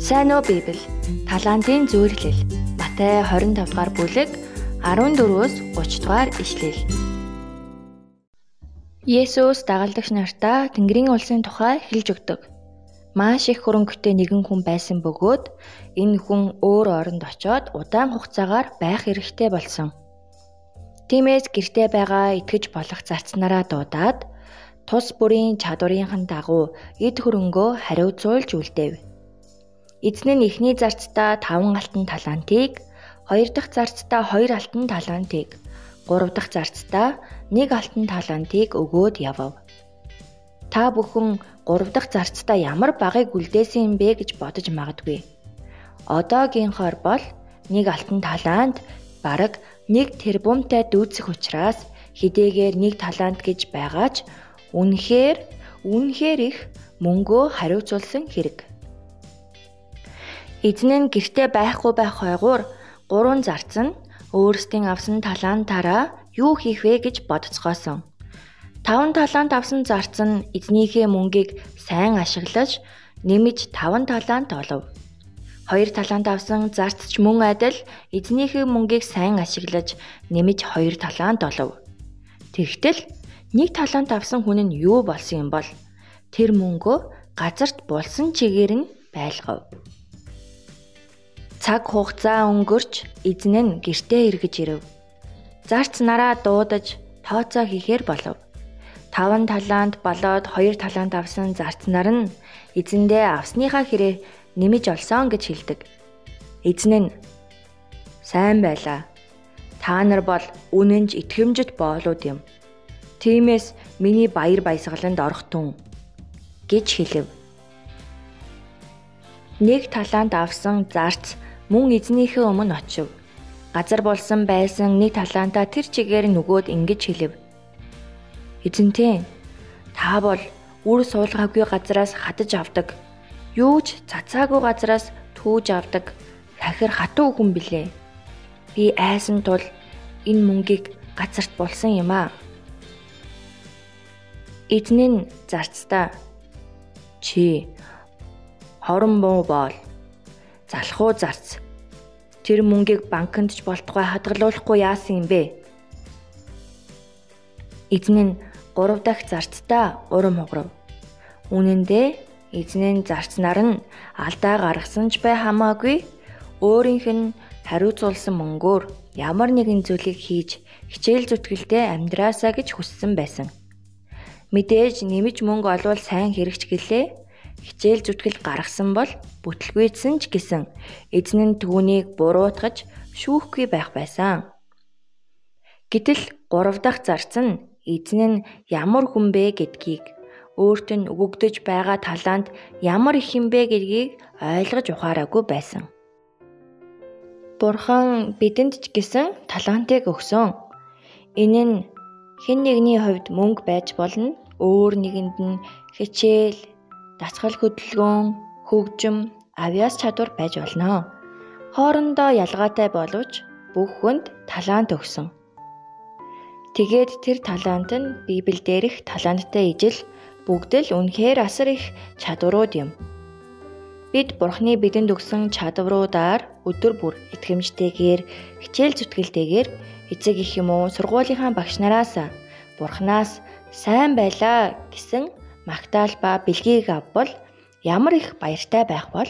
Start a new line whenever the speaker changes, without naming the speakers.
Сайн уу Библи? Талантын зөвөрлөл. Матай 25 дугаар бүлэг 14-өөс 30 дугаар ишлэл. Есүс дагалдагч нартаа Тэнгэрийн улсын тухай хэлж өгдөг. Маш их хөрөнгөтэй нэгэн хүн байсан бөгөөд энэ хүн өөр оронд очоод удаан хугацаагаар байх эрхтэй болсон. Тиймээс гэртээ байгаа итгэж болох зарцнараа дуудаад тус бүрийн чадварынхан дагуу эд хөрөнгөө хариуцуулж үлдээв. Эзэн нь эхний зарцтай 5 алтан талантыг, хоёр дахь зарцтай 2 алтан талантыг, гурав дахь зарцтай 1 алтан талантыг өгөөд явав. Та бүхэн гурав дахь зарцтай ямар багыг үлдээсэн юм бэ гэж бодож магадгүй. Одоогийнхоор бол 1 алтан талант бараг 1 тэрбумтай дүүцэх учраас хідээгээр 1 талант гэж байгаач үнэхээр үнэхээр их мөнгөө хариуцуулсан хэрэг. Эзэн нь гэртээ байхгүй байх хойгуур гурван зарц нь өөрсдийн авсан талантаараа юу хийх вэ гэж бодцгоосон. Таван талант авсан зарц нь эзнийхээ мөнгийг сайн ашиглаж нэмж таван талант олов. Хоёр талант авсан зарц ч мөн адил эзнийхээ мөнгийг сайн ашиглаж нэмж хоёр талант олов. Тэгтэл нэг талант авсан хүн нь юу болсон юм бол тэр мөнгөө газарт булсан чигээр нь байлгав. Цаг хугацаа өнгөрч эзэн нь гэртээ эргэж ирэв. Зарц нараа дуудаж тооцоо хийхээр болов. Таван талант болоод хоёр талант авсан зарц нар нь эзэндээ авсныхаа хэрэг нэмж олсон гэж хэлдэг. Эзэн нь сайн байлаа. Та нар бол үнэнч итгэмжит боолууд юм. Тиймээс миний баяр баясгаланд орох тун гэж хэлв. Нэг талант авсан зарц мөн эзнийхээ өмнө очив. Газар болсон байсан нэг талаантаа тэр чигээр нөгөөд ингэж хэлв. Эзэнтэй та бол үр суулгаагүй газараас хатаж авдаг. Юу ч цацаагүй газараас түүж авдаг. Хахир хатуу хүн билээ. Би айсан тул энэ мөнгийг газарт болсон юм аа. Эзэн нь зарцтай чи хорон буу боол залхуу зарц. Тэр мөнгийг банкнд ч болтугай хадгалуулахгүй яасан юм бэ? Эзэн нь 3 дахь зарцтай урам хугарав. Үнэн дээр эзэн нь зарцнаар нь алдаа гаргасан ч бай хамаагүй өөрийнх нь хариуцуулсан мөнгөөр ямар нэгэн зүйлийг хийж хичээл зүтгэлтэй амьдраасаа гэж хүссэн байсан. Мэдээж нэмж мөнгө олвол сайн хэрэгч гэлээ хичээл зүтгэл гаргасан бол бүтлгүйдсэн ч гэсэн эзэн нь түүнийг буруутгаж шүүхгүй байх байсан. Гэтэл гурав дахь зарц нь эзэн нь ямар хүн бэ гэдгийг өөрт нь өгөгдөж байгаа талаанд ямар их юм бэ гэдгийг ойлгож ухаараагүй байсан. Бурхан бидэнд ч гэсэн талантыг өгсөн. Энэ нь хэн нэгний хувьд мөнгө байж болно, өөр нэгэнд нь хичээл, дасгал хөдөлгөөн, хөгжим, авиас чадвар байж болно. Хоорондоо ялгаатай боловч бүх хүнд талант өгсөн. Тэгээд тэр талант нь Библиэл дээрх таланттай ижил бүгд л үнэхээр асар их чадварууд юм. Бид Бурхны бидэнд өгсөн чадваруудаар өдөр бүр итгэмжтэйгээр, хичээл зүтгэлтэйгээр эцэг их юм уу сургуулийнхаа багш нараас Бурханаас сайн байлаа гэсэн магтаал ба бэлгийг авбал ямар их баяртай байх бол